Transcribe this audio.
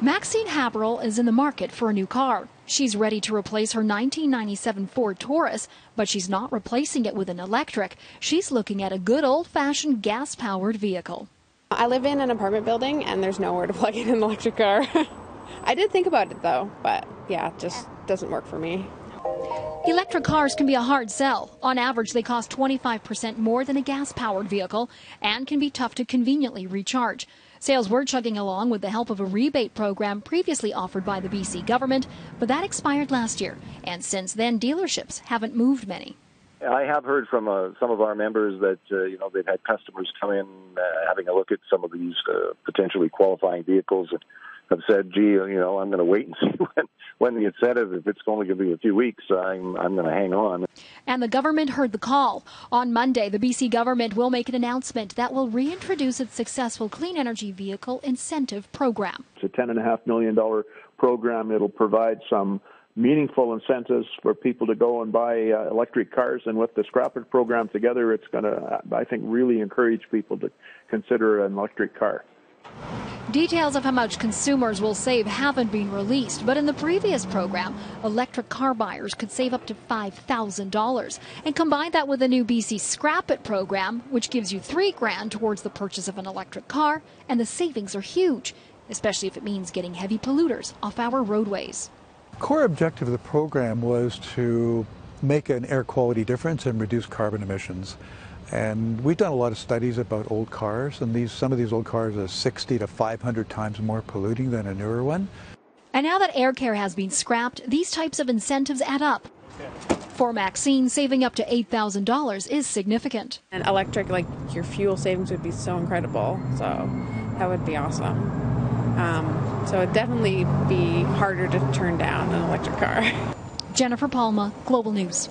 Maxine Haberl is in the market for a new car. She's ready to replace her 1997 Ford Taurus, but she's not replacing it with an electric. She's looking at a good old fashioned gas powered vehicle. I live in an apartment building and there's nowhere to plug in an electric car. I did think about it though, but yeah, it just doesn't work for me. Electric cars can be a hard sell. On average, they cost 25% more than a gas powered vehicle and can be tough to conveniently recharge. Sales were chugging along with the help of a rebate program previously offered by the BC government, but that expired last year. And since then, dealerships haven't moved many. I have heard from uh, some of our members that uh, you know they've had customers come in uh, having a look at some of these uh, potentially qualifying vehicles and have said, "Gee, you know, I'm going to wait and see when when the incentive, if it's only going to be a few weeks, I'm I'm going to hang on." And the government heard the call. On Monday, the BC government will make an announcement that will reintroduce its successful clean energy vehicle incentive program. It's a ten and a half million dollar program. It'll provide some meaningful incentives for people to go and buy uh, electric cars. And with the Scrappage program together, it's going to, I think, really encourage people to consider an electric car. Details of how much consumers will save haven't been released, but in the previous program, electric car buyers could save up to $5,000. And combine that with the new BC Scrap It program, which gives you three grand towards the purchase of an electric car, and the savings are huge, especially if it means getting heavy polluters off our roadways core objective of the program was to make an air quality difference and reduce carbon emissions. And we've done a lot of studies about old cars, and these some of these old cars are 60 to 500 times more polluting than a newer one. And now that AirCare has been scrapped, these types of incentives add up. For Maxine, saving up to $8,000 is significant. And electric, like your fuel savings would be so incredible. So that would be awesome. Um, so it'd definitely be harder to turn down an electric car. Jennifer Palma, Global News.